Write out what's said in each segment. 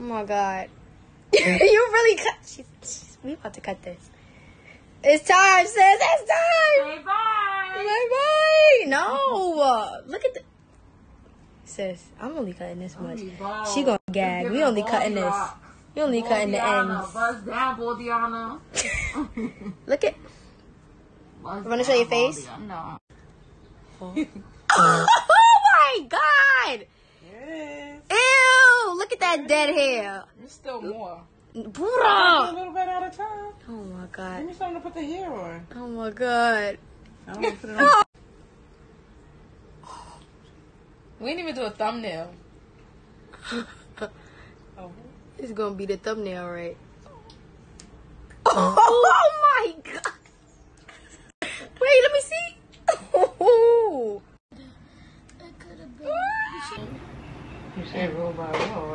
Oh my god. you really cut. She's, she's, we about to cut this. It's time, sis. It's time. Say bye. Bye bye. No. uh, Look at the. Sis, I'm only cutting this much. She gonna gag. We only cutting this. We only cutting the ends. Buzz down, Bordiana. Look at. You wanna show your face? No. Oh my god. Yes. Ew. Look at that dead hair. There's still more. A Buddha. little bit at a time. Oh my god. Give me something to put the hair on. Oh my god. I don't want to put it on. We didn't even do a thumbnail. This is gonna be the thumbnail, right? Oh. oh my god! Wait, let me see. Oh, You said roll by roll,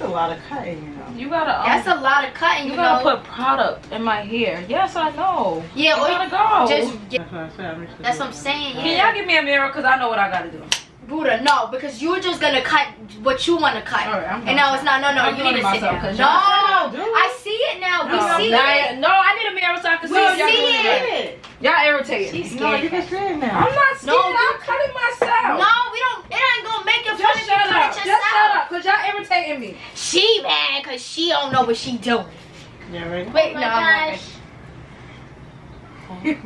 right? It's a lot of cutting, you know. You gotta. Um, that's a lot of cutting. You You, gotta know. put product in my hair. Yes, I know. yeah, You or gotta go. just yeah, That's what I said. I'm just that's what I'm saying. Can y'all give me a mirror? Cause I know what I gotta do. Buddha, no, because you're just gonna cut what you want to cut. All right, I'm and now it's not. No, no, I'm you doing need it to sit myself, down. 'cause No, it. I see it now. We No, see nah, it. No, I need a mirror so I can We see if y'all see it. Y'all irritating. She's me. No, you can say it I'm not scared. No, I'm cutting myself. No, we don't. It ain't gonna make you fun Just if you shut cut up. Just shut up. Cause y'all irritating me. She mad because she don't know what she doing. Yeah, ready? Wait, my no. Gosh.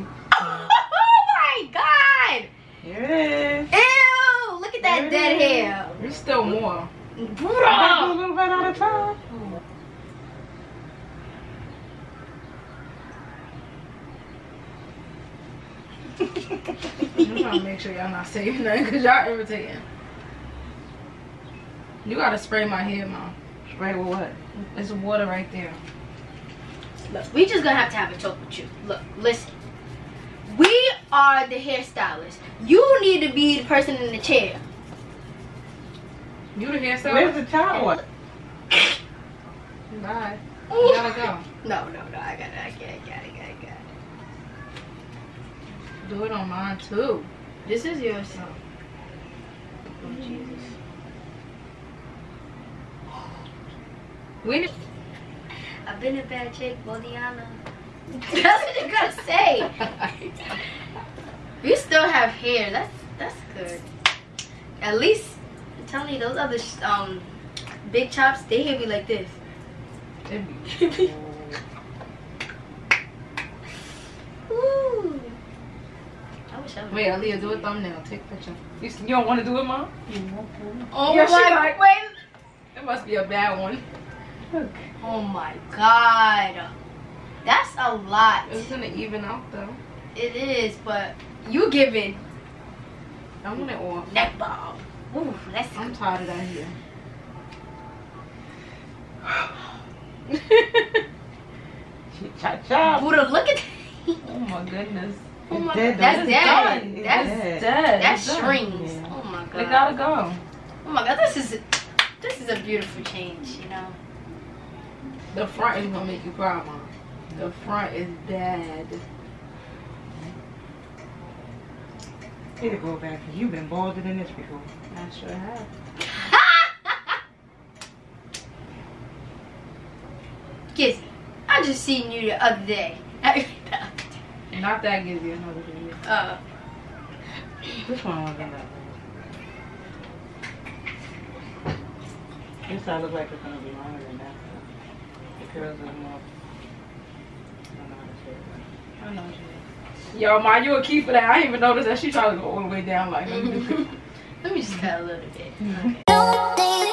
oh my god! Here it is. Ew! Look at that There dead hair. There's still more. You gotta a little bit at a time. I'm trying to make sure y'all not saying nothing because y'all irritating. You gotta spray my hair, mom. Spray with what? There's water right there. Look, we just gonna have to have a talk with you. Look, listen. We are the hairstylists. You need to be the person in the chair. You the hairstylist? Where's the towel? Bye. You gotta go. No, no, no. I gotta, I got it. I got it. I got it. got it. Do it on mine too. This is yours. Oh, Jesus. We I've been a bad chick, Bodiana. That's what you gotta say. You still have hair. That's that's good. At least I'm telling you, those other sh- um big chops, they hit me like this. Ooh. I wish I. Wait, Aaliyah, do a thumbnail. Take a picture. You, you don't want to do it, mom? Oh Yeah, she my like- wait. It must be a bad one. Oh my god. That's a lot. It's gonna even out though. It is, but you giving I want it off. neck bob. Ooh, that's I'm tired of that here. Cha cha. Buddha, look at oh my goodness. Oh my dead, god, that's It's dead. done. That's It's Dead. that's It's strings. Yeah. Oh my god. They gotta go. Oh my god, this is this is a beautiful change, you know. The front is gonna make you cry, mom. The front is bad. Need to go back because you've been bolder than this before. I sure have. Gizzy, I just seen you the other day. Not that gives you another video. uh, Which one was that? This side look like it's gonna be longer than that. The curls are. I don't know how to say it. I know you mean. Yo, ma, you a key for that. I didn't even notice that she tried to go all the way down like let me let me just cut a little bit. Mm-hmm. Thank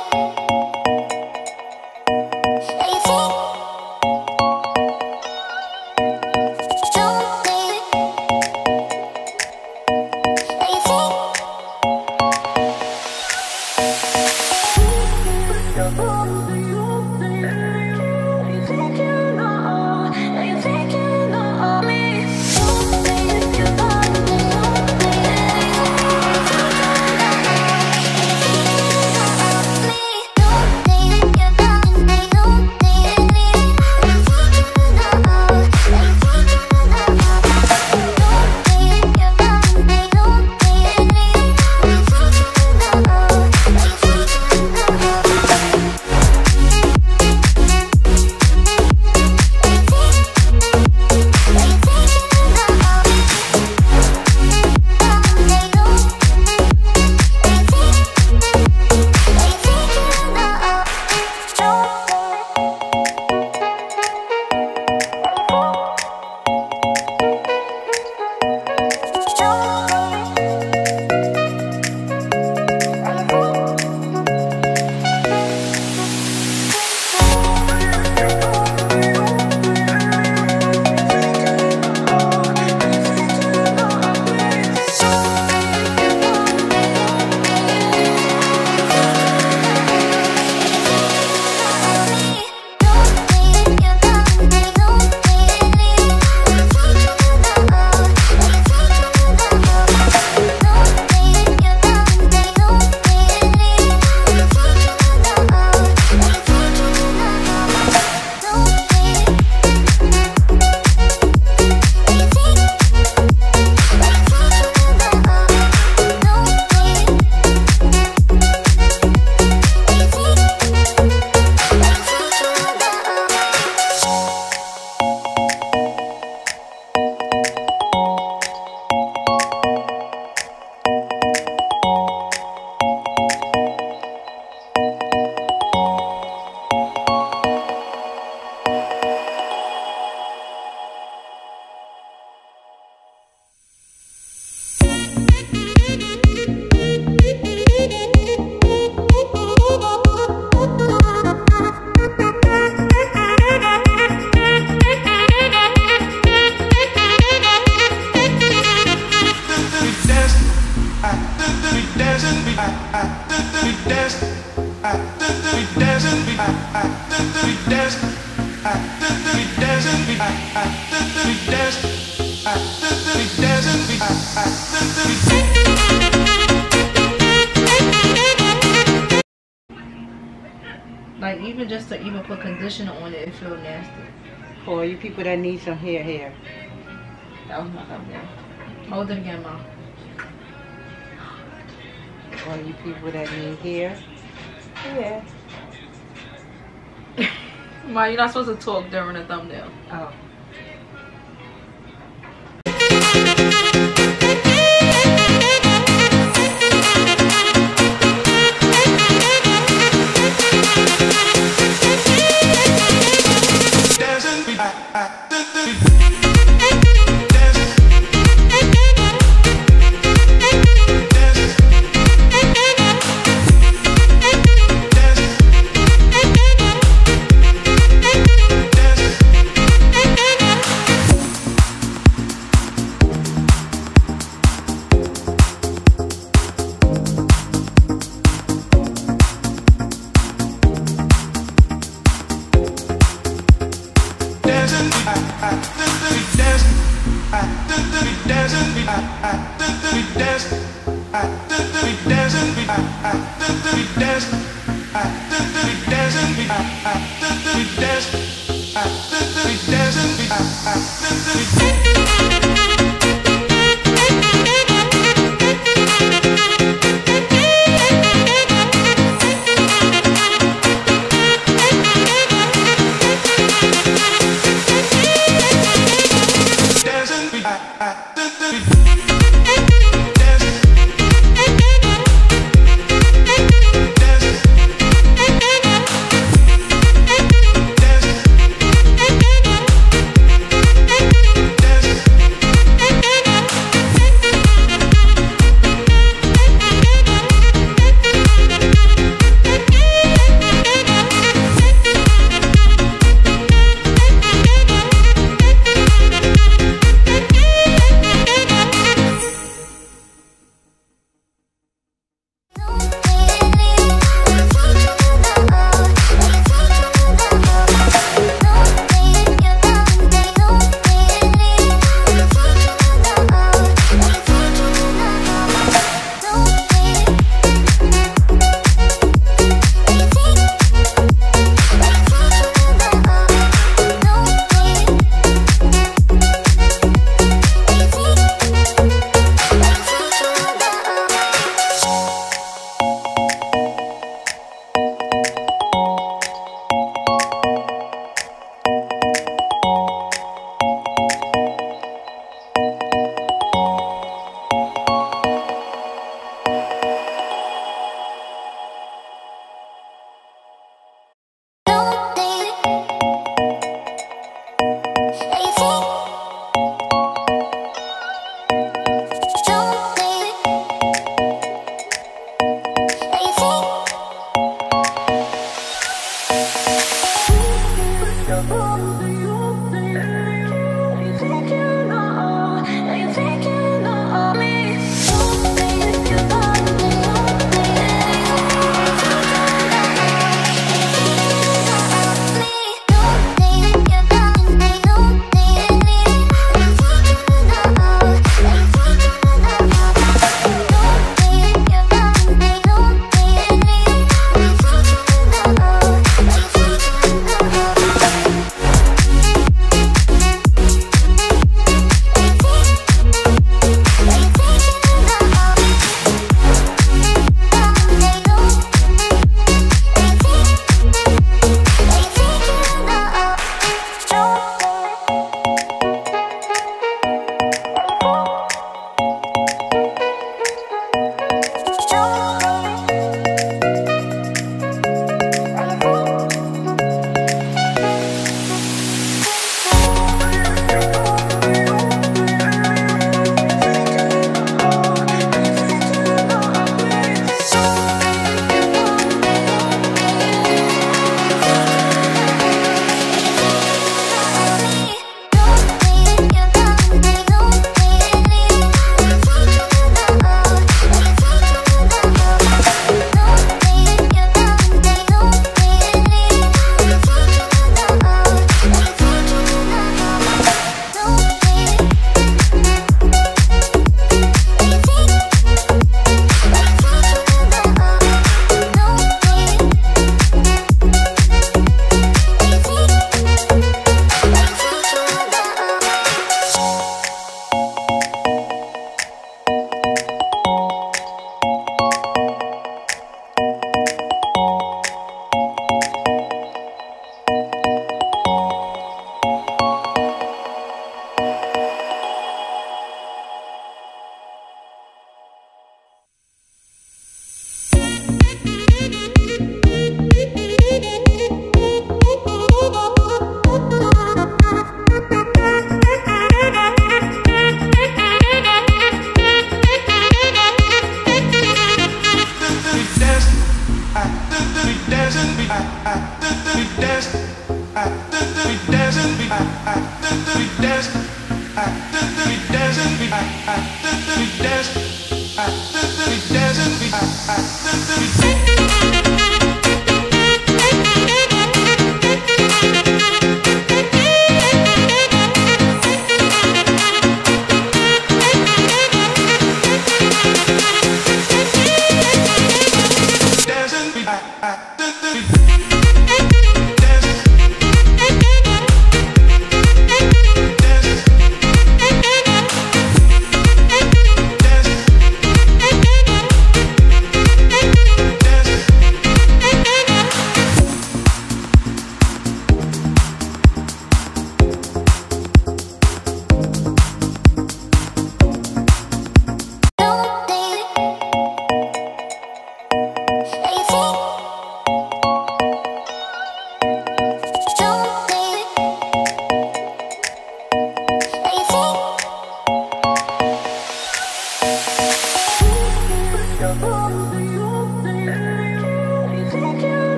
안녕 even just to even put conditioner on it, it feel nasty. For you people that need some hair hair. That was my thumbnail. Hold it again, mom. Or you people that need hair. Yeah. Ma, you're not supposed to talk during a thumbnail. Oh. just Dancing,